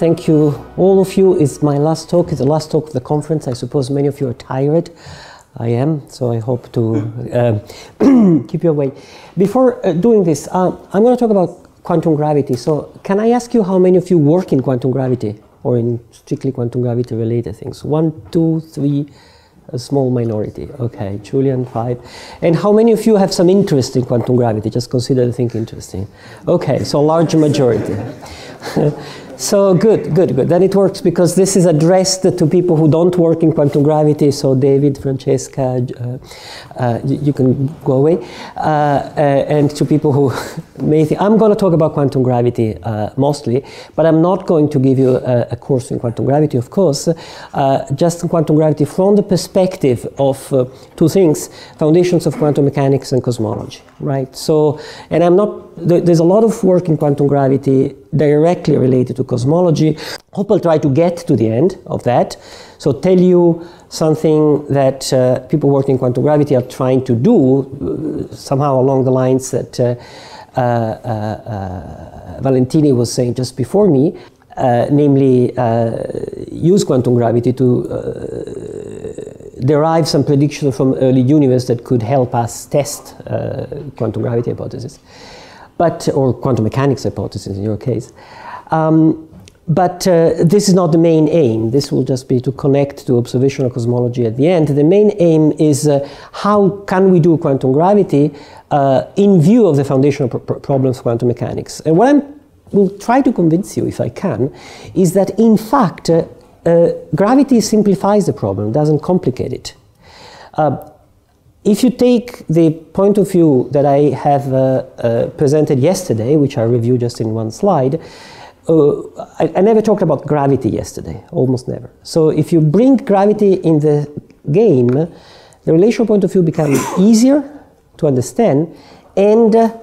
Thank you, all of you. It's my last talk. It's the last talk of the conference. I suppose many of you are tired. I am, so I hope to uh, keep you away. Before uh, doing this, uh, I'm going to talk about quantum gravity. So, can I ask you how many of you work in quantum gravity or in strictly quantum gravity related things? One, two, three, a small minority. Okay, Julian, five. And how many of you have some interest in quantum gravity? Just consider the thing interesting. Okay, so a large majority. So good, good, good. Then it works because this is addressed to people who don't work in quantum gravity. So David, Francesca, uh, uh, you, can go away, uh, uh and to people who may think I'm going to talk about quantum gravity uh, mostly, but I'm not going to give you a, a course in quantum gravity, of course. Uh, just in quantum gravity from the perspective of two things: foundations of quantum mechanics and cosmology, right? So, and I'm not. There's a lot of work in quantum gravity directly related to cosmology. Hope I'll try to get to the end of that. So tell you something that uh, people working in quantum gravity are trying to do uh, somehow along the lines that uh, uh, uh Valentini was saying just before me, namely use quantum gravity to derive some prediction from early universe that could help us test quantum gravity hypothesis but or quantum mechanics hypothesis in your case. Um, but uh, this is not the main aim. This will just be to connect to observational cosmology at the end. The main aim is uh, how can we do quantum gravity uh, in view of the foundational pr problems of quantum mechanics. And what I will try to convince you, if I can, is that in fact uh, uh, gravity simplifies the problem, doesn't complicate it. Uh, if you take the point of view that I have uh, uh, presented yesterday, which I reviewed just in one slide, uh, I, I, never talked about gravity yesterday, almost never. So if you bring gravity in the game, the relational point of view becomes easier to understand, and uh,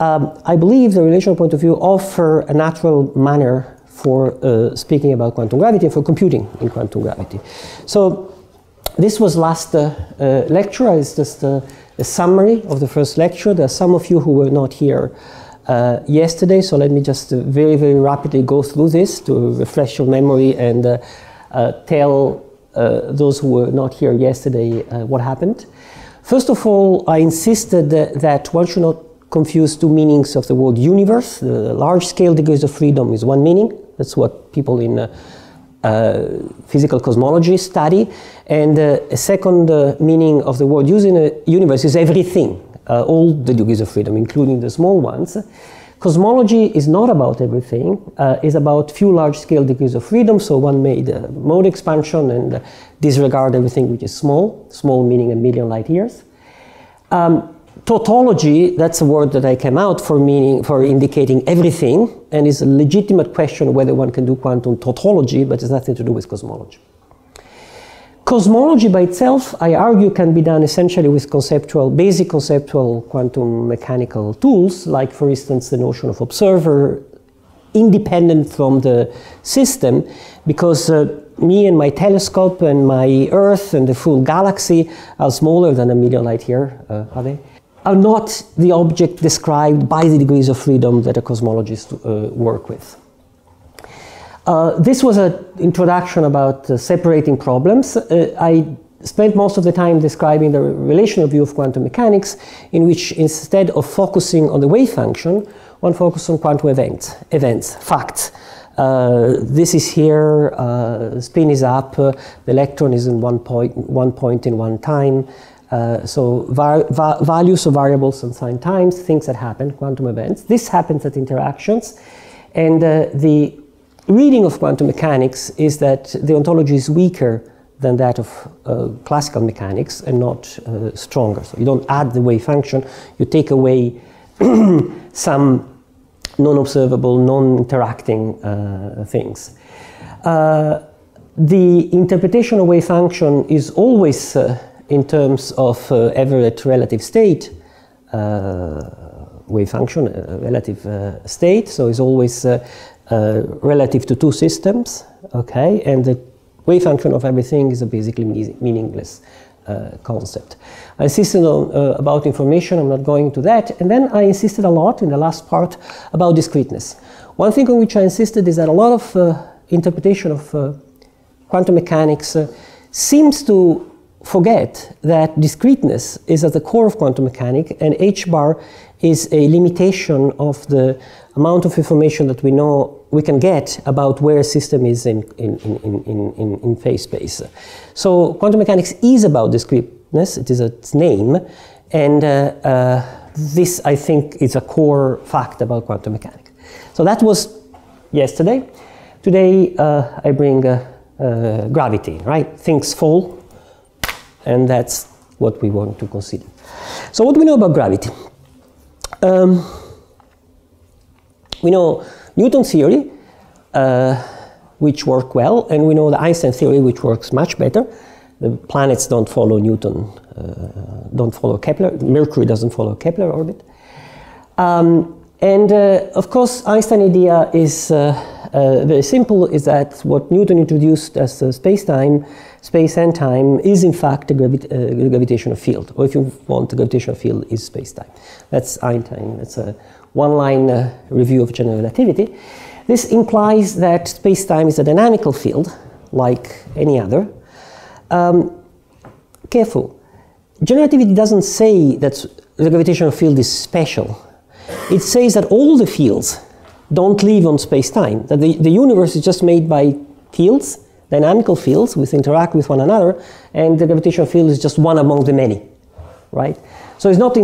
um, I believe the relational point of view offer a natural manner for uh, speaking about quantum gravity for computing in quantum gravity. So this was last uh, uh, lecture. It's just a, a, summary of the first lecture. There are some of you who were not here uh, yesterday, so let me just very, very rapidly go through this to refresh your memory and tell those who were not here yesterday what happened. First of all, I insisted that, that one should not confuse two meanings of the word universe. The large scale degrees of freedom is one meaning. That's what people in uh, physical cosmology study. And uh, a second uh, meaning of the word universe is everything, uh, all the degrees of freedom, including the small ones. Cosmology is not about everything, uh, it's about few large-scale degrees of freedom, so one made mode expansion and disregard everything which is small, small meaning a million light years. Um, tautology, that's a word that I came out for meaning for indicating everything, and is a legitimate question whether one can do quantum tautology, but it's nothing to do with cosmology. Cosmology by itself, I argue, can be done essentially with conceptual, basic conceptual quantum mechanical tools, like for instance the notion of observer, independent from the system, because uh, me and my telescope and my Earth and the full galaxy are smaller than a million light year, uh, are they? Are not the object described by the degrees of freedom that a cosmologist uh, work with. Uh, this was an introduction about uh, separating problems. Uh, I spent most of the time describing the relational view of quantum mechanics, in which instead of focusing on the wave function, one focuses on quantum events, events, facts. Uh, this is here, uh, spin is up, uh, the electron is in one point, one point in one time, uh, so va values of variables and sign times, things that happen, quantum events. This happens at interactions. And uh, the reading of quantum mechanics is that the ontology is weaker than that of uh, classical mechanics and not uh, stronger. So you don't add the wave function, you take away some non-observable, non-interacting uh, things. the interpretation of wave function is always in terms of uh, Everett relative state uh, wave function, uh, relative uh, state, so it's always relative to two systems, okay, and the wave function of everything is a basically meaningless concept. I insisted on, about information, I'm not going to that, and then I insisted a lot in the last part about discreteness. One thing on which I insisted is that a lot of interpretation of quantum mechanics uh, seems to forget that discreteness is at the core of quantum mechanics, and h bar is a limitation of the amount of information that we know we can get about where a system is in, in, in, in, in, in phase space. So quantum mechanics is about discreteness, it is its name, and uh, uh, this, I think, is a core fact about quantum mechanics. So that was yesterday. Today, uh, I bring uh, uh, gravity, right? Things fall, and that's what we want to consider. So what do we know about gravity? Um, we know Newton's theory, uh, which work well, and we know the Einstein theory, which works much better. The planets don't follow Newton, uh, don't follow Kepler. Mercury doesn't follow Kepler orbit. Um, and uh, of course, Einstein idea is uh, uh, very simple, is that what Newton introduced as space-time, space and time, is in fact a gravi gravitational field. Or if you want, the gravitational field is space-time. That's Einstein. That's a one-line uh, review of general relativity. This implies that space-time is a dynamical field, like any other. Um, careful. General relativity doesn't say that the gravitational field is special. It says that all the fields don't live on space-time, that the, the universe is just made by fields, dynamical fields, which interact with one another, and the gravitational field is just one among the many, right? So it's not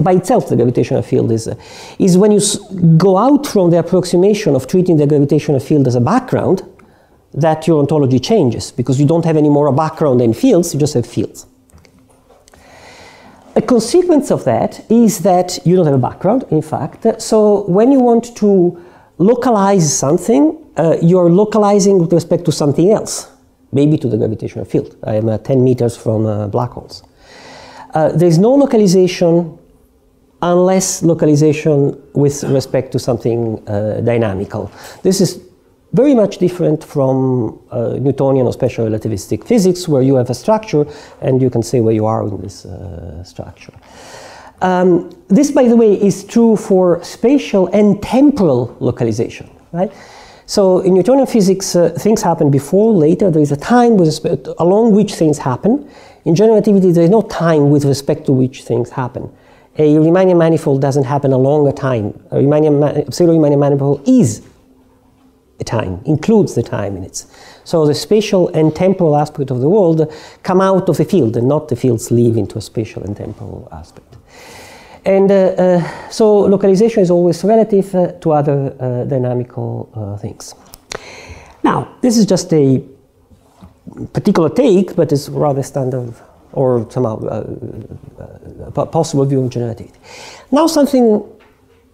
by itself the gravitational field is, uh, is when you go out from the approximation of treating the gravitational field as a background, that your ontology changes because you don't have any more a background than fields, you just have fields. A consequence of that is that you don't have a background, in fact. So when you want to localize something, uh, you're localizing with respect to something else, maybe to the gravitational field. I am uh, 10 meters from uh, black holes. Uh, there is no localization unless localization with respect to something dynamical. This is very much different from uh, Newtonian or special relativistic physics, where you have a structure and you can say where you are in this uh, structure. Um, this, by the way, is true for spatial and temporal localization, right? So in Newtonian physics, uh, things happen before, later. There is a time with respect, along which things happen. In general relativity, there is no time with respect to which things happen. A Riemannian manifold doesn't happen along a time. A Riemannian pseudo-Riemannian manifold is a time, includes the time in it. So the spatial and temporal aspect of the world come out of the field, and not the fields leave into a spatial and temporal aspect. And uh, uh, so localization is always relative uh, to other dynamical things. Now, this is just a particular take, but it's rather standard or somehow uh, possible view of generativity. Now something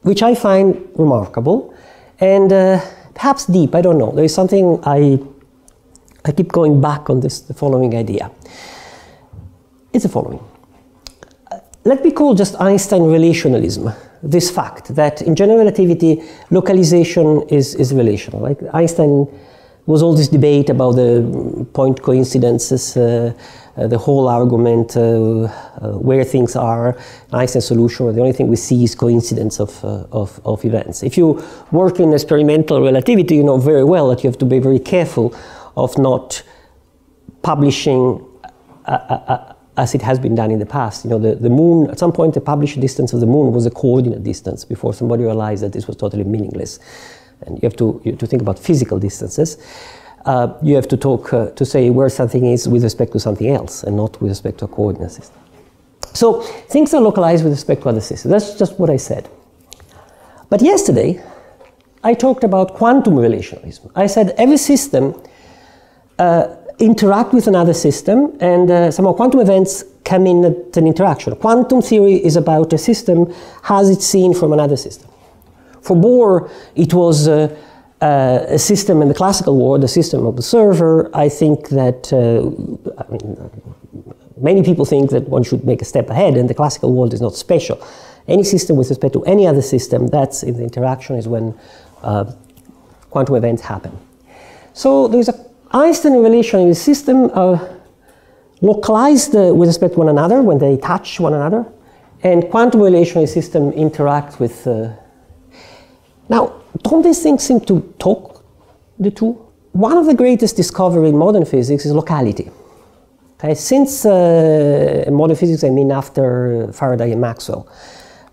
which I find remarkable and uh, perhaps deep, I don't know. There is something I, I keep going back on this, the following idea. It's the following. Let me call just Einstein relationalism this fact that in general relativity localization is, is relational. Like Einstein was all this debate about the point coincidences, uh, uh, the hole argument, uh, uh where things are, Einstein solution, the only thing we see is coincidence of, uh, of, of, events. If you work in experimental relativity, you know very well that you have to be very careful of not publishing uh, as it has been done in the past. You know, the, the moon, at some point the published distance of the moon was a coordinate distance before somebody realized that this was totally meaningless and you have to, you have to think about physical distances. Uh, you have to talk uh, to say where something is with respect to something else and not with respect to a coordinate system. So things are localized with respect to other systems. That's just what I said. But yesterday, I talked about quantum relationalism. I said every system uh, interact with another system and uh, somehow quantum events come in at an interaction. Quantum theory is about a system has it seen from another system. For Bohr, it was uh, uh, a system in the classical world, the system of the server. I think that uh, I mean, many people think that one should make a step ahead, and the classical world is not special. Any system with respect to any other system, that's in the interaction is when uh, quantum events happen. So there's a Einstein relation in the system uh, localized uh, with respect to one another when they touch one another, and quantum relation system interact with uh, now, don't these things seem to talk, the two? one of the greatest discoveries in modern physics is locality. Okay, since uh, modern physics, I mean after Faraday and Maxwell,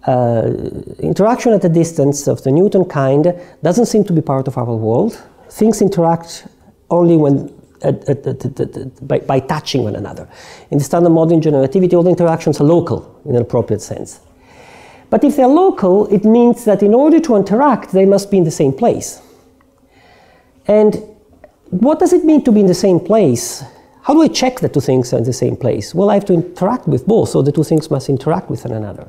uh, interaction at a distance of the Newton kind doesn't seem to be part of our world. Things interact only when by, by, touching one another. In the standard model in generativity, all the interactions are local in an appropriate sense. But if they're local, it means that in order to interact, they must be in the same place. And what does it mean to be in the same place? How do I check that two things are in the same place? Well, I have to interact with both, so the two things must interact with one another.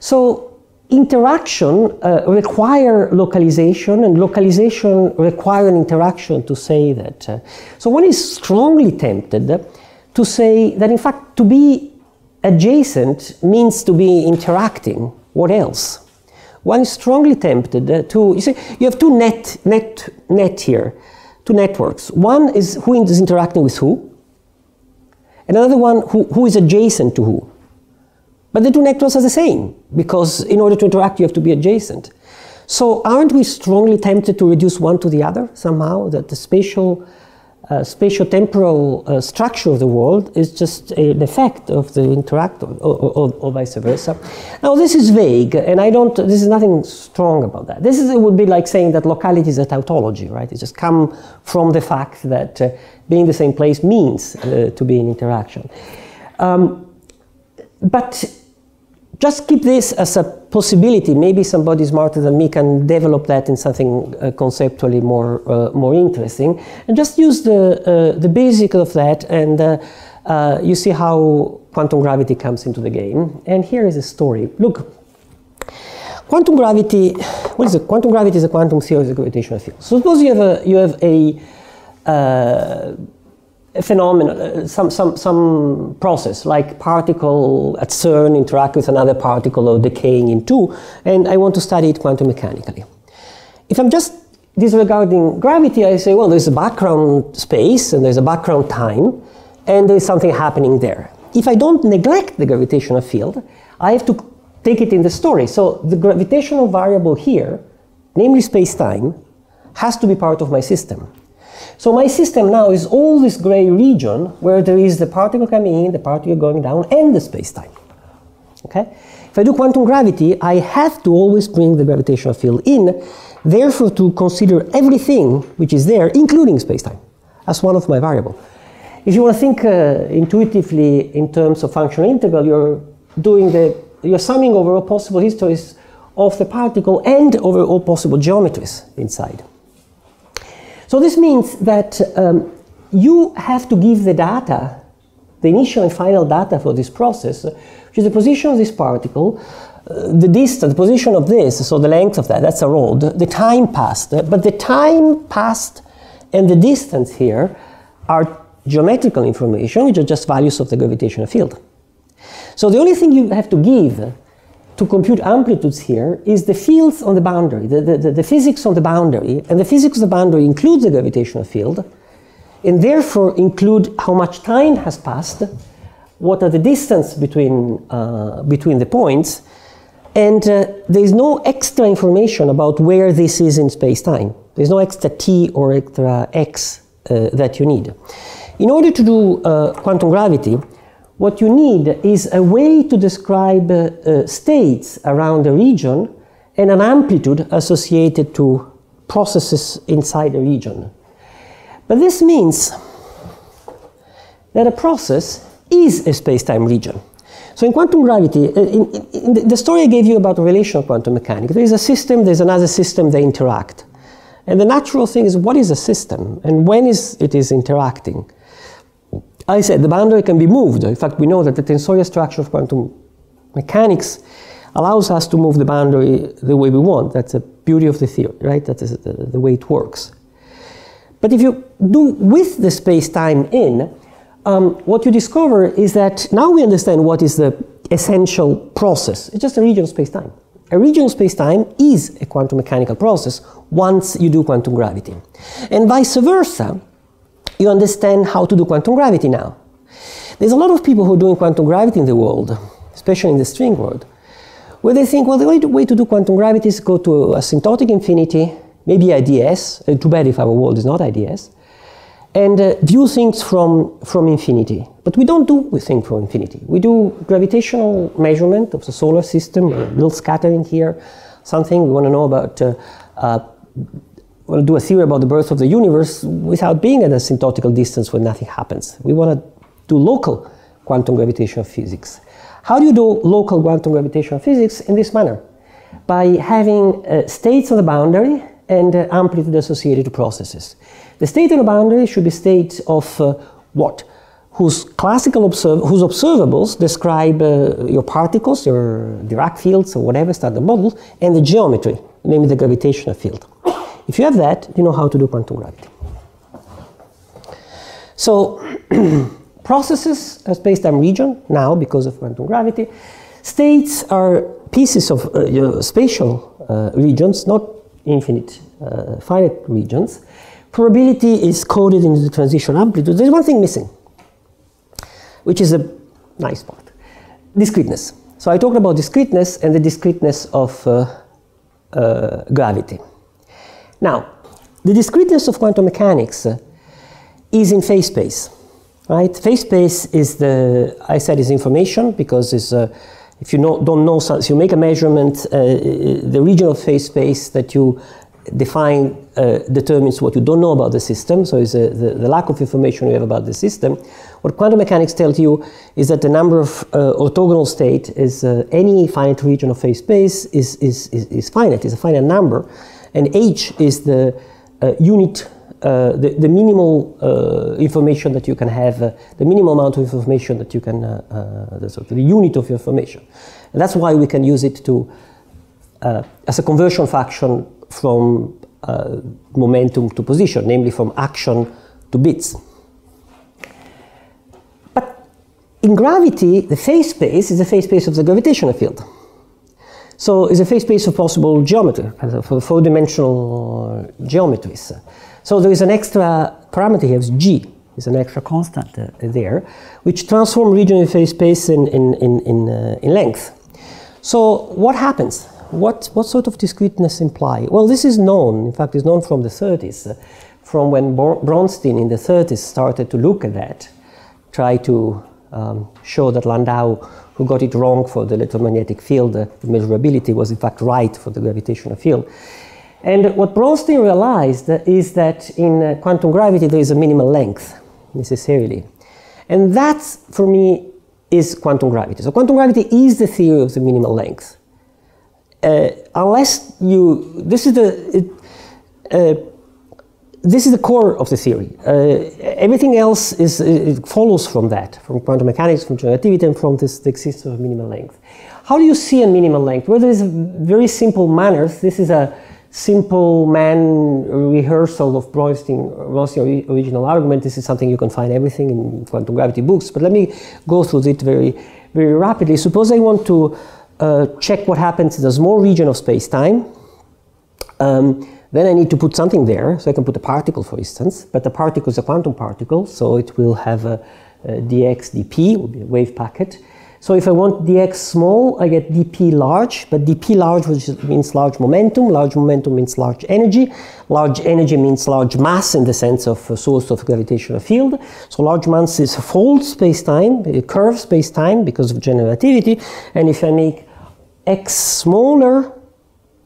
So interaction uh, require localization and localization require an interaction to say that. Uh, so one is strongly tempted to say that in fact to be adjacent means to be interacting. What else? One is strongly tempted to, you see, you have two net, net, net here, two networks. One is who is interacting with who, and another one who, who is adjacent to who. But the two networks are the same, because in order to interact, you have to be adjacent. So aren't we strongly tempted to reduce one to the other somehow, that the spatial uh, spatio-temporal uh, structure of the world is just an effect of the interactor, or, or, or, vice versa. Now, this is vague, and I don't. This is nothing strong about that. This is, it would be like saying that locality is a tautology, right? It just come from the fact that uh, being the same place means uh, to be in interaction. Um, but just keep this as a possibility. Maybe somebody smarter than me can develop that in something uh, conceptually more uh, more interesting. And just use the uh, the basic of that, and uh, uh, you see how quantum gravity comes into the game. And here is a story. Look, quantum gravity. What is it? Quantum gravity is a quantum theory of the gravitational field. So suppose you have a you have a uh, a phenomenon, uh, some, some, some process, like particle at CERN interact with another particle or decaying in two, and I want to study it quantum mechanically. If I'm just disregarding gravity, I say, well, there's a background space and there's a background time, and there's something happening there. If I don't neglect the gravitational field, I have to take it in the story. So the gravitational variable here, namely space-time, has to be part of my system. So my system now is all this gray region where there is the particle coming in, the particle going down, and the space-time. Okay? If I do quantum gravity, I have to always bring the gravitational field in, therefore to consider everything which is there, including space-time, as one of my variable. If you want to think uh, intuitively in terms of functional integral, you're doing the, you're summing over all possible histories of the particle and over all possible geometries inside. So this means that um, you have to give the data, the initial and final data for this process, which is the position of this particle, uh, the distance, the position of this, so the length of that, that's a rod, the time passed. But the time passed and the distance here are geometrical information, which are just values of the gravitational field. So the only thing you have to give to compute amplitudes here is the fields on the boundary, the, the, the, physics on the boundary, and the physics of the boundary includes the gravitational field, and therefore include how much time has passed, what are the distance between, uh, between the points, and uh, there is no extra information about where this is in space-time. There's no extra t or extra x uh, that you need. In order to do uh, quantum gravity, what you need is a way to describe uh, uh, states around a region and an amplitude associated to processes inside a region. But this means that a process is a space-time region. So in quantum gravity, uh, in, in, the story I gave you about relational quantum mechanics, there is a system, there's another system, they interact. And the natural thing is what is a system and when is it is interacting? I said the boundary can be moved. In fact, we know that the tensorial structure of quantum mechanics allows us to move the boundary the way we want. That's the beauty of the theory, right? That is the, the way it works. But if you do with the space-time in, um, what you discover is that now we understand what is the essential process. It's just a region of space-time. A region of space-time is a quantum mechanical process once you do quantum gravity. And vice versa, you understand how to do quantum gravity now. There's a lot of people who are doing quantum gravity in the world, especially in the string world, where they think, well, the to, way to do quantum gravity is go to asymptotic infinity, maybe AdS, uh, too bad if our world is not AdS, and uh, view things from, from infinity. But we don't do we think from infinity. We do gravitational measurement of the solar system, a little scattering here, something we want to know about, uh, to do a theory about the birth of the universe without being at a asymptotical distance when nothing happens. We want to do local quantum gravitational physics. How do you do local quantum gravitational physics in this manner? By having uh, states on the boundary and uh, amplitude associated to processes. The state on the boundary should be state of uh, what? Whose classical observ whose observables describe uh, your particles, your Dirac fields, or whatever standard model, and the geometry, namely the gravitational field. If you have that, you know how to do quantum gravity. So, processes a space-time region now because of quantum gravity. States are pieces of uh, spatial uh, regions, not infinite, uh, finite regions. Probability is coded into the transition amplitude. There's one thing missing, which is a nice part. Discreteness. So I talked about discreteness and the discreteness of uh, uh, gravity. Now, the discreteness of quantum mechanics uh, is in phase space, right? Phase space is the, I said is information because it's, uh, if you know, don't know, so you make a measurement, uh, the region of phase space that you define uh, determines what you don't know about the system, so it's uh, the, the, lack of information you have about the system. What quantum mechanics tells you is that the number of uh, orthogonal state is uh, any finite region of phase space is, is, is, is finite, is a finite number, and h is the uh, unit uh, the, the, minimal uh, information that you can have, uh, the minimal amount of information that you can, the, sort of the unit of information. And that's why we can use it to, as a conversion function from momentum to position, namely from action to bits. But in gravity, the phase space is the phase space of the gravitational field. So it's a phase space of possible geometry, for four-dimensional geometries. So there is an extra parameter here, g, is an extra constant uh, there, which transform region in phase space in, in, in, in, uh, in length. So what happens? What, what sort of discreteness imply? Well, this is known, in fact, it's known from the 30s, uh, from when Bronstein in the 30s started to look at that, try to um, show that Landau, who got it wrong for the electromagnetic field, the measurability was in fact right for the gravitational field. And what Bronstein realized is that in uh, quantum gravity there is a minimal length necessarily. And that, for me, is quantum gravity. So quantum gravity is the theory of the minimal length. Uh, unless you, this is the, it, uh, this is the core of the theory. Uh, everything else is, it follows from that, from quantum mechanics, from generativity, and from this, the existence of minimal length. How do you see a minimal length? Well, there is very simple manner. This is a simple man rehearsal of Bronstein's original argument. This is something you can find everything in quantum gravity books, but let me go through it very, very rapidly. Suppose I want to uh, check what happens in a small region of space-time. Um, then I need to put something there, so I can put a particle, for instance, but the particle is a quantum particle, so it will have a, a dx dp, will be a wave packet. So if I want dx small, I get dp large, but dp large which means large momentum, large momentum means large energy, large energy means large mass in the sense of a source of gravitational field. So large mass is a fold space-time, a curved space-time because of generativity, and if I make x smaller,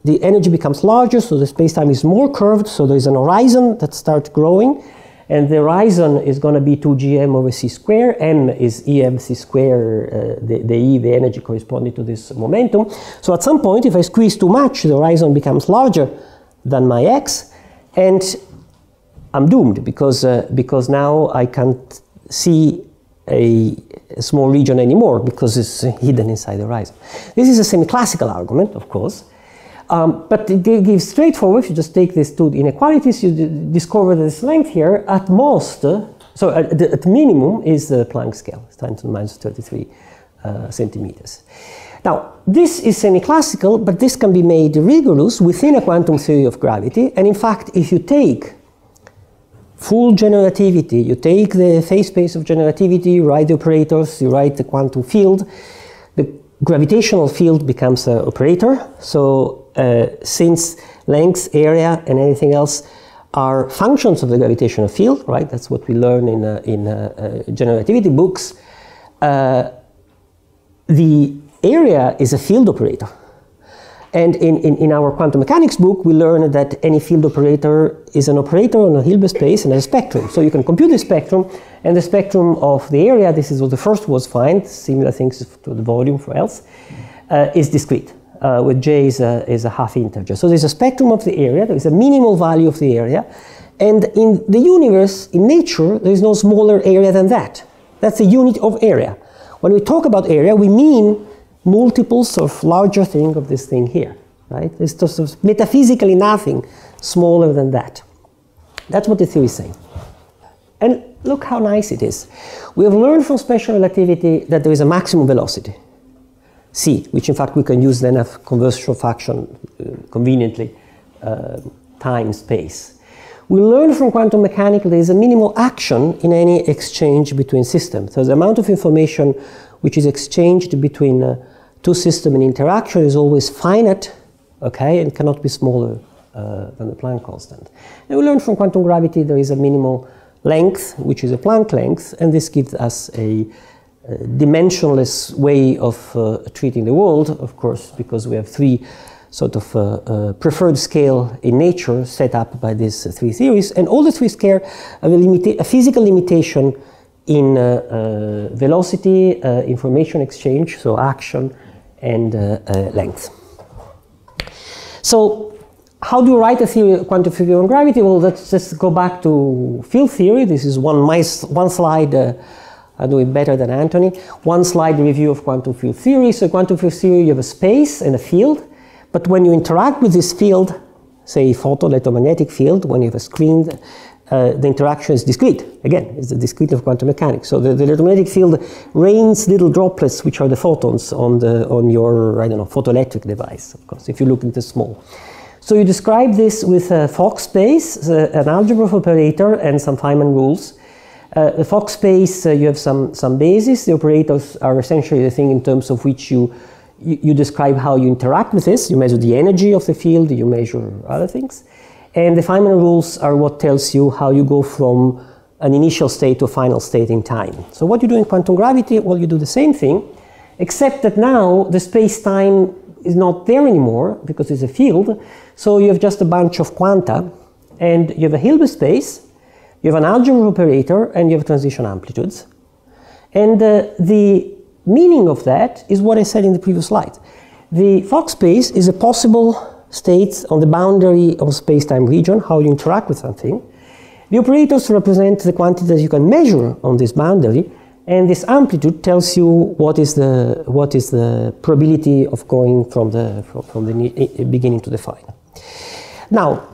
the energy becomes larger, so the space-time is more curved, so there is an horizon that starts growing, and the horizon is going to be 2gm over c square. m is em c square, uh, the, the e, the energy corresponding to this momentum. So at some point, if I squeeze too much, the horizon becomes larger than my x, and I'm doomed because, uh, because now I can't see a, a, small region anymore because it's hidden inside the horizon. This is a semi-classical argument, of course, um, but they give straightforward, if you just take these two inequalities, you discover this length here at most, uh, so at, at, minimum is the Planck scale, it's 10 to the minus 33 uh, centimeters. Now, this is semi-classical, but this can be made rigorous within a quantum theory of gravity. And in fact, if you take full generativity, you take the phase space of generativity, you write the operators, you write the quantum field, the gravitational field becomes an operator. So since length, area, and anything else are functions of the gravitational field, right? That's what we learn in, uh, in uh, uh, general relativity books. Uh, the area is a field operator. And in, in, in, our quantum mechanics book, we learn that any field operator is an operator on a Hilbert space and a spectrum. So you can compute the spectrum, and the spectrum of the area, this is what the first was find, similar things to the volume for else, uh, is discrete, uh, with j is a, is a half integer. So there's a spectrum of the area, there is a minimal value of the area, and in the universe, in nature, there is no smaller area than that. That's the unit of area. When we talk about area, we mean multiples of larger thing of this thing here, right? There's just metaphysically nothing smaller than that. That's what the theory is saying. And look how nice it is. We have learned from special relativity that there is a maximum velocity, c, which in fact we can use then as conversion function uh, conveniently, uh, time, space. We learn from quantum mechanics there is a minimal action in any exchange between systems. So the amount of information which is exchanged between uh, two systems in interaction is always finite, okay, and cannot be smaller uh, than the Planck constant. And we learn from quantum gravity there is a minimal length, which is a Planck length, and this gives us a, a dimensionless way of uh, treating the world, of course, because we have three sort of uh, uh, preferred scale in nature set up by these three theories, and all the three scale have a, a physical limitation in uh, uh, velocity, information exchange, so action, and length. So how do you write a theory, of quantum theory on gravity? Well, let's just go back to field theory. This is one, my, one slide. Uh, I do it better than Anthony. One slide review of quantum field theory. So quantum field theory, you have a space and a field. But when you interact with this field, say photoelectromagnetic field, when you have a screen, uh, the interaction is discrete. Again, it's the discrete of quantum mechanics. So the, the, electromagnetic field rains little droplets, which are the photons on, the, on your, I don't know, photoelectric device, of course, if you look into small. So you describe this with a Fock space, uh, an algebra of operator, and some Feynman rules. Uh, the Fock space, uh, you have some, some bases. The operators are essentially the thing in terms of which you you, you, describe how you interact with this. You measure the energy of the field, you measure other things. And the Feynman rules are what tells you how you go from an initial state to a final state in time. So what you do in quantum gravity, well, you do the same thing, except that now the space-time is not there anymore because it's a field. So you have just a bunch of quanta, and you have a Hilbert space, you have an algebra operator, and you have transition amplitudes. And uh, the meaning of that is what I said in the previous slide. The Fock space is a possible state on the boundary of space-time region, how you interact with something. The operators represent the quantity that you can measure on this boundary, and this amplitude tells you what is the, what is the probability of going from the, from, from the beginning to the final. Now,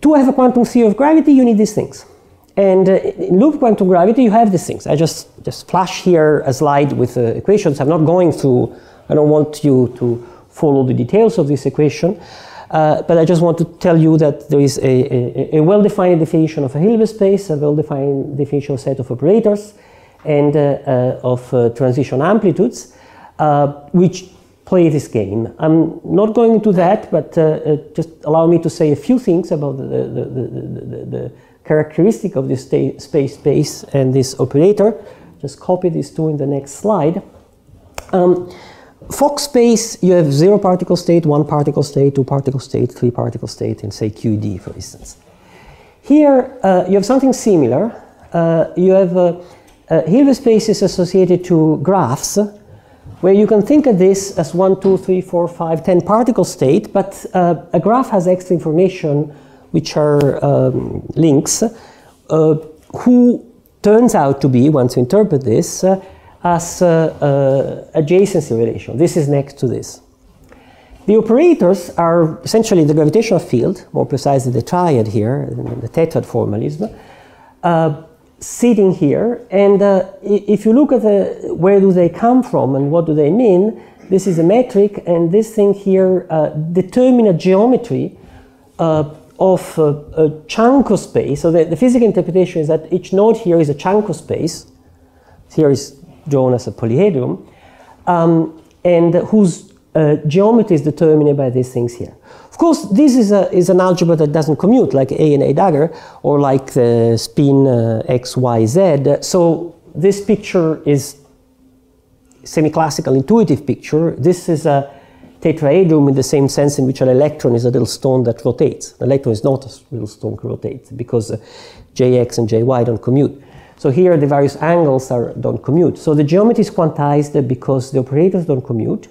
to have a quantum theory of gravity, you need these things. And uh, in loop quantum gravity, you have these things. I just, just flash here a slide with uh, equations. I'm not going through, I don't want you to follow the details of this equation. Uh, but I just want to tell you that there is a, a, a well-defined definition of a Hilbert space, a well-defined definition of set of operators, and uh, uh, of uh, transition amplitudes, which play this game. I'm not going into that, but just allow me to say a few things about the, the, the, the characteristic of this space space and this operator. Just copy these two in the next slide. Um, Fock space, you have zero particle state, one particle state, two particle state, three particle state, and say QED, for instance. Here, uh, you have something similar. Uh, you have uh, uh, Hilbert spaces associated to graphs, where you can think of this as one, two, three, four, five, ten particle state, but uh, a graph has extra information which are um, links, uh, who turns out to be, once you interpret this, uh, as uh, adjacency relation. This is next to this. The operators are essentially the gravitational field, more precisely the triad here, the tetrad formalism, uh, sitting here. And uh, if you look at the, where do they come from and what do they mean, this is a metric, and this thing here uh, determine a geometry of uh, a chunk of space. So the, the, physical interpretation is that each node here is a chunk of space. Here is drawn as a polyhedron, um, and whose uh, geometry is determined by these things here. Of course, this is, a, is an algebra that doesn't commute, like A and A dagger, or like the spin uh, X, Y, Z. So this picture is semi-classical intuitive picture. This is a tetrahedron in the same sense in which an electron is a little stone that rotates. An electron is not a little stone that rotates because uh, Jx and Jy don't commute. So here the various angles are, don't commute. So the geometry is quantized because the operators don't commute.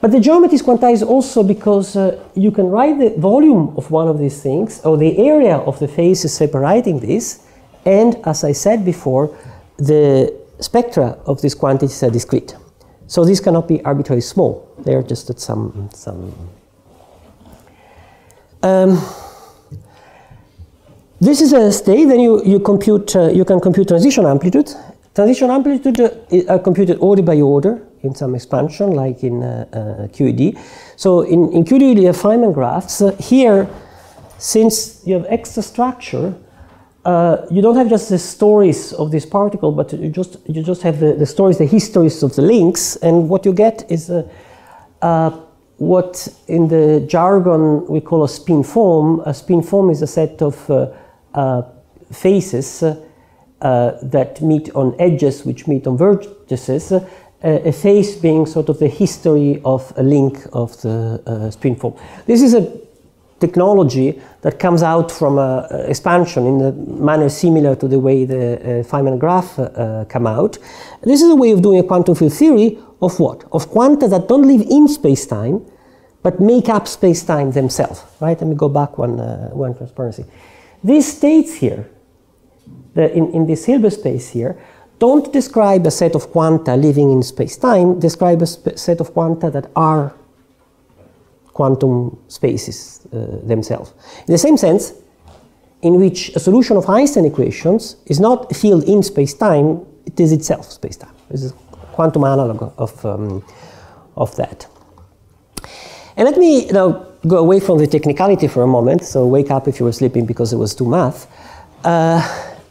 But the geometry is quantized also because uh, you can write the volume of one of these things or the area of the faces separating this. And as I said before, the spectra of these quantities are discrete. So these cannot be arbitrarily small. They are just at some. some um, this is a state, then you, you, compute, uh, you can compute transition amplitude. Transition amplitude uh, are computed order by order in some expansion, like in uh, uh QED. So in, in QED, you have Feynman graphs. Uh, here, since you have extra structure, uh, you don't have just the stories of this particle, but you just you just have the, the stories, the histories of the links, and what you get is a, what in the jargon we call a spin foam. A spin foam is a set of uh, uh faces uh, that meet on edges, which meet on vertices. a face being sort of the history of a link of the spin foam. This is a technology that comes out from a, expansion in a manner similar to the way the uh, Feynman graph uh, come out. This is a way of doing a quantum field theory of what? Of quanta that don't live in space-time, but make up space-time themselves, right? Let me go back one, uh, one transparency. These states here, the, in, in this Hilbert space here, don't describe a set of quanta living in space-time, describe a set of quanta that are quantum spaces uh, themselves. In the same sense, in which a solution of Einstein equations is not a field in space-time, it is itself space-time. This is quantum analog of, um, of that. And let me now go away from the technicality for a moment, so wake up if you were sleeping because it was too math. Uh,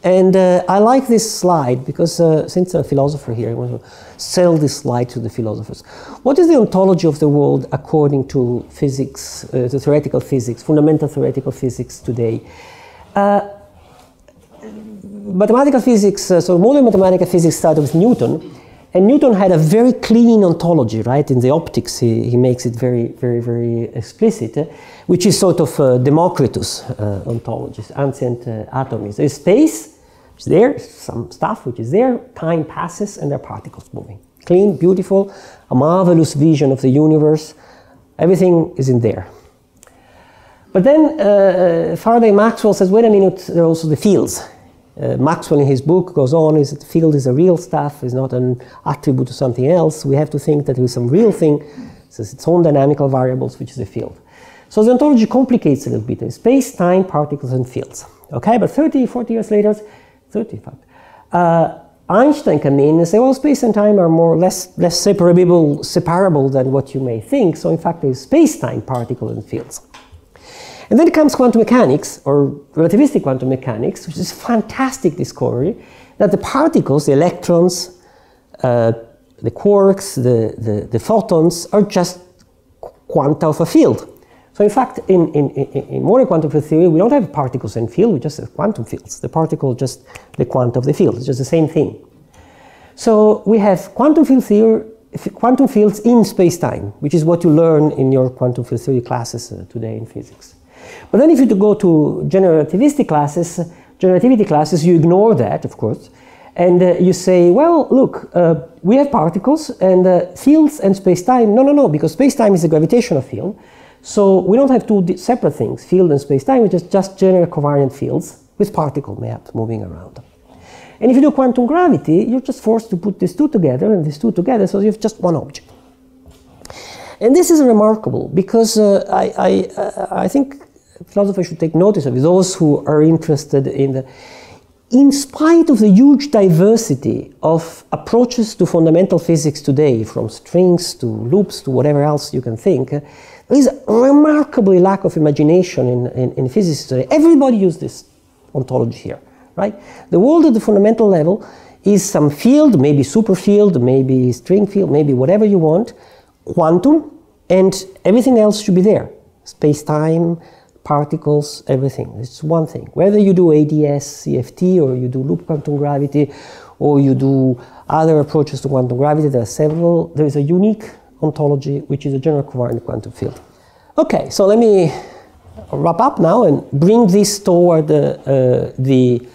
and uh, I like this slide because uh, since I'm a philosopher here, I want to sell this slide to the philosophers. What is the ontology of the world according to physics, uh, the theoretical physics, fundamental theoretical physics today? Uh, mathematical physics, uh, so modern mathematical physics started with Newton, and Newton had a very clean ontology, right? In the optics, he, he makes it very, very, very explicit, uh, which is sort of uh, Democritus uh, ontology, ancient uh, atomism. Space, it's there, some stuff which is there, time passes, and there are particles moving. Clean, beautiful, a marvelous vision of the universe. Everything is in there. But then uh, uh Faraday Maxwell says, wait a minute, there are also the fields. Uh, Maxwell in his book goes on is that the field is a real stuff, is not an attribute to something else. We have to think that there is some real thing, has its own dynamical variables, which is a field. So the ontology complicates a little bit space, time, particles, and fields. Okay, but 30, 40 years later, 35, uh, Einstein came in and said, well, space and time are more or less, less separable, separable than what you may think. So in fact, there's space-time, particle and fields. And then comes quantum mechanics, or relativistic quantum mechanics, which is a fantastic discovery that the particles, the electrons, uh, the quarks, the, the, the, photons, are just quanta of a field. So in fact, in, in, in modern quantum field theory, we don't have particles and field, we just have quantum fields. The particle just the quanta of the field, it's just the same thing. So we have quantum field theory, quantum fields in space-time, which is what you learn in your quantum field theory classes uh, today in physics. But then if you go to general relativistic classes, generativity classes, you ignore that, of course, and uh, you say, well, look, uh, we have particles and uh, fields and space-time. No, no, no, because space-time is a gravitational field. So we don't have two separate things, field and space-time, which is just general covariant fields with particle maps moving around. And if you do quantum gravity, you're just forced to put these two together and these two together, so you have just one object. And this is remarkable because uh, I, I, uh, I think philosophers should take notice of it, those who are interested in the in spite of the huge diversity of approaches to fundamental physics today, from strings to loops to whatever else you can think, there is a remarkably lack of imagination in, in, in physics today. Everybody uses this ontology here, right? The world at the fundamental level is some field, maybe superfield, maybe string field, maybe whatever you want, quantum, And everything else should be there space time, particles, everything. It's one thing. Whether you do AdS, CFT, or you do loop quantum gravity, or you do other approaches to quantum gravity, there are several. There is a unique ontology, which is a general covariant quantum field. Okay, so let me wrap up now and bring this toward uh, uh, the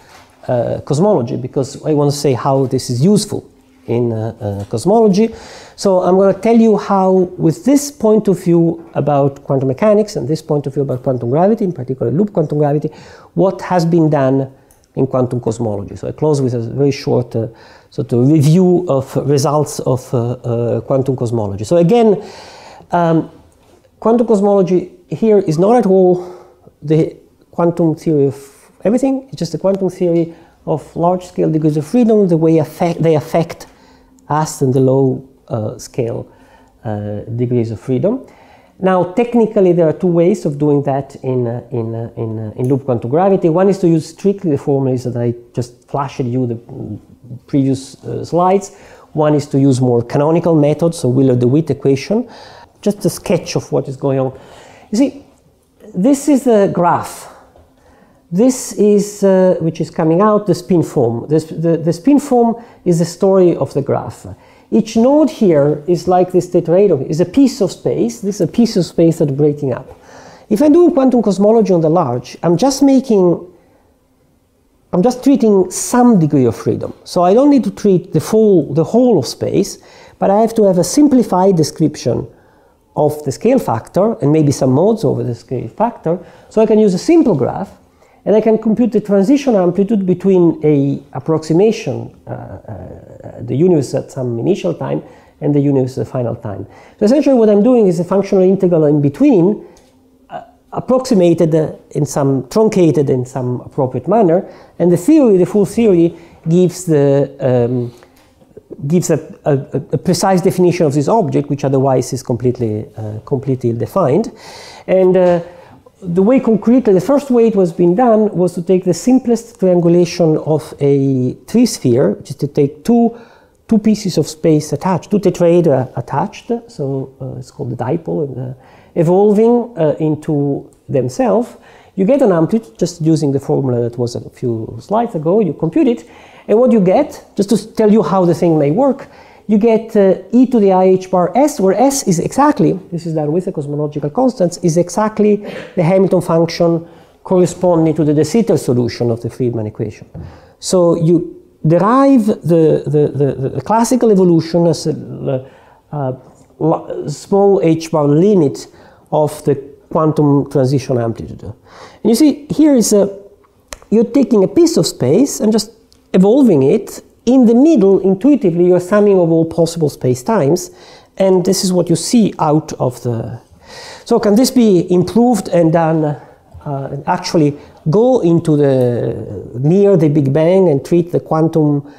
uh, cosmology because I want to say how this is useful in uh, uh, cosmology. So I'm going to tell you how, with this point of view about quantum mechanics and this point of view about quantum gravity, in particular loop quantum gravity, what has been done in quantum cosmology. So I close with a very short uh, sort of review of results of uh, uh, quantum cosmology. So again, um, quantum cosmology here is not at all the quantum theory of everything. It's just a quantum theory of large-scale degrees of freedom, the way affect, they affect us and the low uh, scale uh, degrees of freedom. Now, technically, there are two ways of doing that in, uh, in, uh, in, uh, in loop quantum gravity. One is to use strictly the formulas that I just flashed you the previous uh, slides. One is to use more canonical methods, so Wheeler-DeWitt equation. Just a sketch of what is going on. You see, this is the graph. This is, uh, which is coming out, the spin. This, the, the spin foam is the story of the graph. Each node here is like this tetrahedron, is a piece of space. This is a piece of space that's breaking up. If I'm doing quantum cosmology on the large, I'm just making, I'm just treating some degree of freedom. So I don't need to treat the full, the whole of space, but I have to have a simplified description of the scale factor and maybe some modes over the scale factor. So I can use a simple graph and I can compute the transition amplitude between a approximation, uh, uh, the universe at some initial time, and the universe at the final time. So essentially what I'm doing is a functional integral in between, uh, approximated in some, truncated in some appropriate manner, and the theory, the full theory, gives the um, gives a, a, a, precise definition of this object, which otherwise is completely, uh, completely ill-defined. And uh, the way concretely, the first way it was being done was to take the simplest triangulation of a three sphere, which is to take two, two pieces of space attached, two tetrahedra attached, so uh, it's called the dipole, uh, evolving uh, into themselves. You get an amplitude just using the formula that was a few slides ago, you compute it, and what you get, just to tell you how the thing may work, you get uh, e to the i h bar s, where s is exactly, this is the cosmological constants, is exactly the Hamilton function corresponding to the de Sitter solution of the Friedmann equation. So you derive the, the, the, the classical evolution as a uh, small h bar limit of the quantum transition amplitude. And you see, here is a, you're taking a piece of space and just evolving it in the middle, intuitively, you're summing of all possible space-times, and this is what you see out of the... So can this be improved and done, uh, actually go into the, near the Big Bang and treat the quantum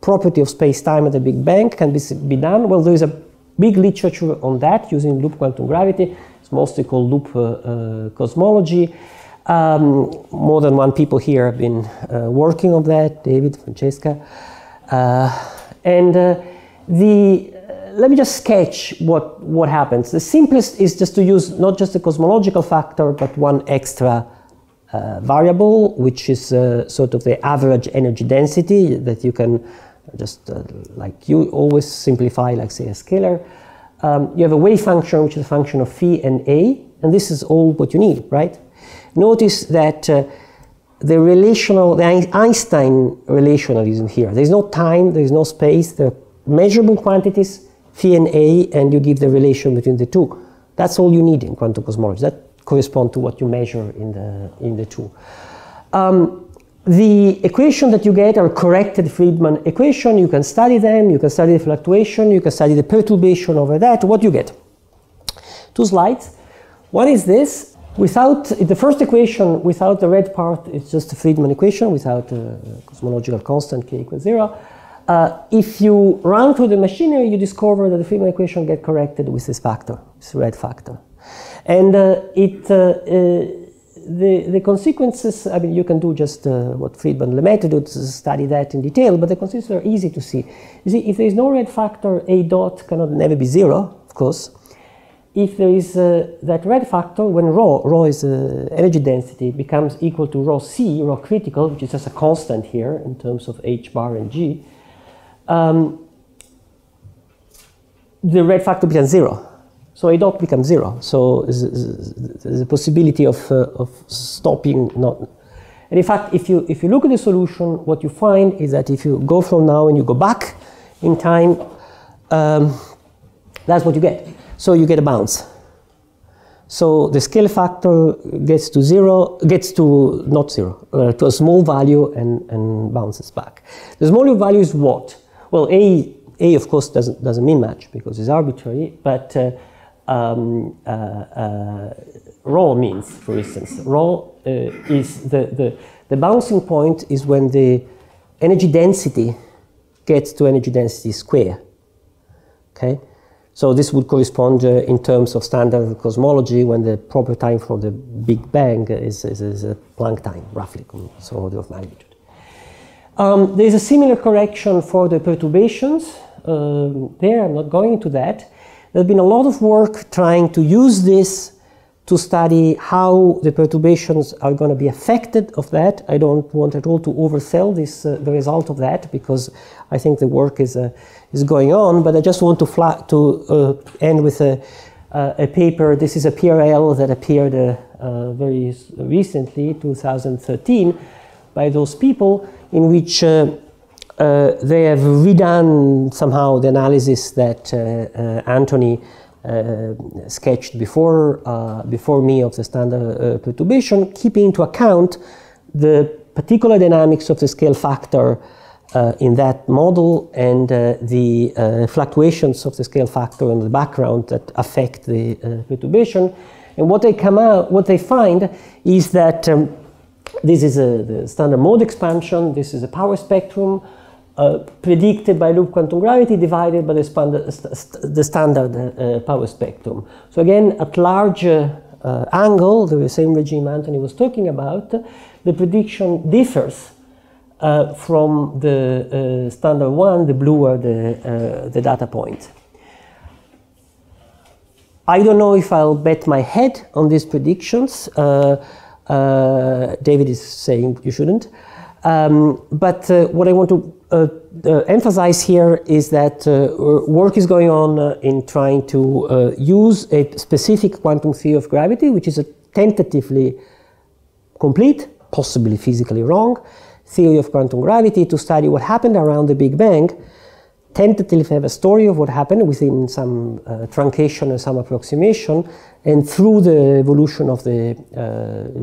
property of space-time at the Big Bang? Can this be done? Well, there is a big literature on that using loop quantum gravity. It's mostly called loop uh, uh, cosmology. Um, more than one people here have been uh, working on that, David, Francesca. Uh, and uh, the uh, let me just sketch what, what happens. The simplest is just to use not just a cosmological factor, but one extra uh, variable, which is uh, sort of the average energy density that you can just, uh, like you always simplify, like say a scalar. Um, you have a wave function, which is a function of phi and a, and this is all what you need, right? Notice that the relational, the Einstein relationalism here. There's no time, there's no space, are measurable quantities, phi and a, and you give the relation between the two. That's all you need in quantum cosmology. That corresponds to what you measure in the, in the two. Um, the equation that you get are corrected Friedmann equation. You can study them, you can study the fluctuation, you can study the perturbation over that. What you get? Two slides. One is this, Without the first equation, without the red part, it's just a Friedmann equation without a cosmological constant k equals zero. Uh, if you run through the machinery, you discover that the Friedmann equation get corrected with this factor, this red factor. And uh, it, uh, uh the, the consequences, I mean, you can do just uh, what Friedmann Lemaitre did, study that in detail, but the consequences are easy to see. You see, if there is no red factor, A dot cannot never be zero, of course. If there is uh, that red factor, when rho, rho is uh, energy density, becomes equal to rho c, rho critical, which is just a constant here in terms of h bar and g, um, the red factor becomes zero. So A dot becomes zero. So the possibility of, uh, of stopping not. And in fact, if you, if you look at the solution, what you find is that if you go from now and you go back in time, um, that's what you get. So you get a bounce. So the scale factor gets to zero, gets to not zero, uh, to a small value and, and bounces back. The small value is what? Well, A, A of course doesn't, doesn't mean much because it's arbitrary, but uh, um, uh, uh, means, for instance. Rho uh, is the, the, the bouncing point is when the energy density gets to energy density square. Okay? So this would correspond uh, in terms of standard cosmology when the proper time for the Big Bang is, is, is a Planck time, roughly, so order of magnitude. Um, there's a similar correction for the perturbations. Um, there, I'm not going into that. There's been a lot of work trying to use this to study how the perturbations are going to be affected of that. I don't want at all to oversell this, uh, the result of that, because I think the work is, uh, is going on, but I just want to, to uh, end with a, uh, a paper. This is a PRL that appeared uh, uh, very recently, 2013, by those people, in which they have redone somehow the analysis that Anthony sketched before, before me of the standard perturbation, keeping into account the particular dynamics of the scale factor uh, in that model and uh, the uh, fluctuations of the scale factor in the background that affect the perturbation. And what they come out, what they find is that um, this is a, the standard mode expansion, this is a power spectrum, uh, predicted by loop quantum gravity divided by the, st the standard uh, power spectrum. So again, at large uh, angle, the same regime Anthony was talking about, the prediction differs uh, from the uh, standard one, the bluer the, the data point. I don't know if I'll bet my head on these predictions. David is saying you shouldn't. Um, but uh, what I want to uh, uh, emphasize here is that uh, work is going on uh, in trying to uh, use a specific quantum theory of gravity, which is a tentatively complete, possibly physically wrong, theory of quantum gravity to study what happened around the Big Bang, tentatively have a story of what happened within some truncation or some approximation, and through the evolution of the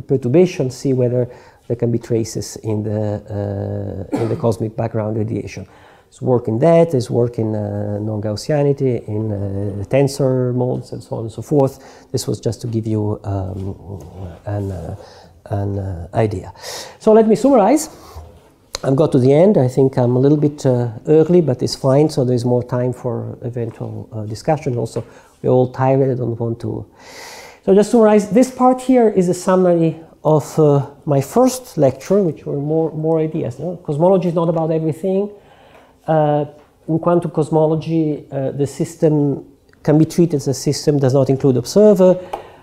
perturbation, see whether there can be traces in the, uh, in the cosmic background radiation. It's work in that, it's work in uh, non-Gaussianity, in uh, tensor modes, and so on and so forth. This was just to give you um, an, uh, an uh, idea. So let me summarize. I've got to the end. I think I'm a little bit uh, early, but it's fine. So there's more time for eventual discussion. Also, we're all tired. I don't want to. So just summarize. This part here is a summary of uh, my first lecture, which were more, more ideas. No? Cosmology is not about everything. Uh, in quantum cosmology, uh, the system can be treated as a system, does not include observer.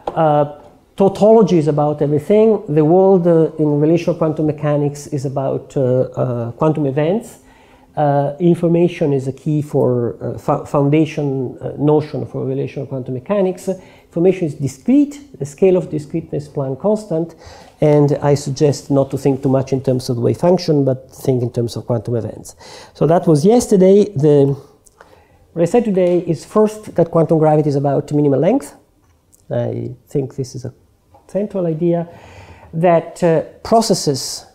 Uh, tautology is about everything. The world uh, in relational quantum mechanics is about uh, quantum events. information is a key for foundation notion for relational quantum mechanics information is discrete, the scale of discreteness Planck constant, and I suggest not to think too much in terms of the wave function, but think in terms of quantum events. So that was yesterday. The, what I said today is first that quantum gravity is about minimal length. I think this is a central idea that uh, processes,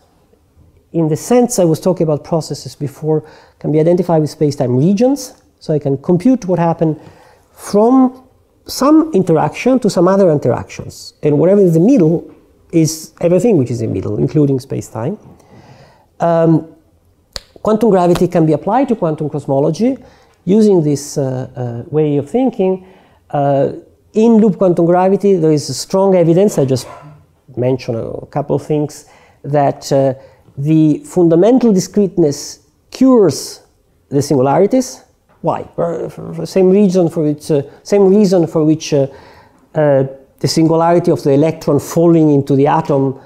in the sense I was talking about processes before, can be identified with space-time regions. So I can compute what happened from some interaction to some other interactions. And whatever is the middle is everything which is in the middle, including space-time. Um, quantum gravity can be applied to quantum cosmology using this uh, uh, way of thinking. Uh, in loop quantum gravity, there is strong evidence, I just mentioned a couple of things, that uh, the fundamental discreteness cures the singularities, Why? For, for the same reason for which, uh, same reason for which uh, uh, the singularity of the electron falling into the atom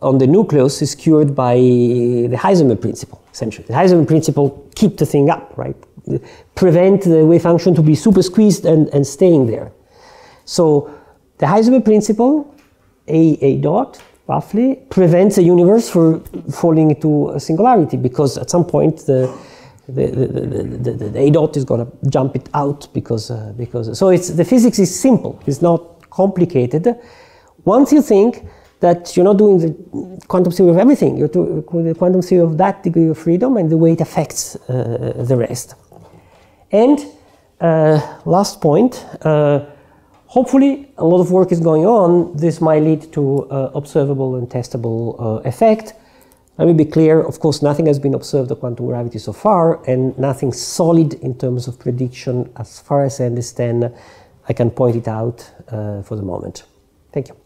on the nucleus is cured by the Heisenberg principle, essentially. The Heisenberg principle keep the thing up, right? Prevent the wave function to be super squeezed and, and staying there. So the Heisenberg principle, A, A dot, roughly, prevents a universe from falling into a singularity because at some point the the, the, the, the, A dot is going to jump it out because, uh, because so it's, the physics is simple, it's not complicated. Once you think that you're not doing the quantum theory of everything, you're doing the quantum theory of that degree of freedom and the way it affects uh, the rest. And uh, last point, uh, Hopefully, a lot of work is going on. This might lead to uh, observable and testable uh, effect. Let me be clear, of course, nothing has been observed of quantum gravity so far, and nothing solid in terms of prediction, as far as I understand, I can point it out uh, for the moment. Thank you.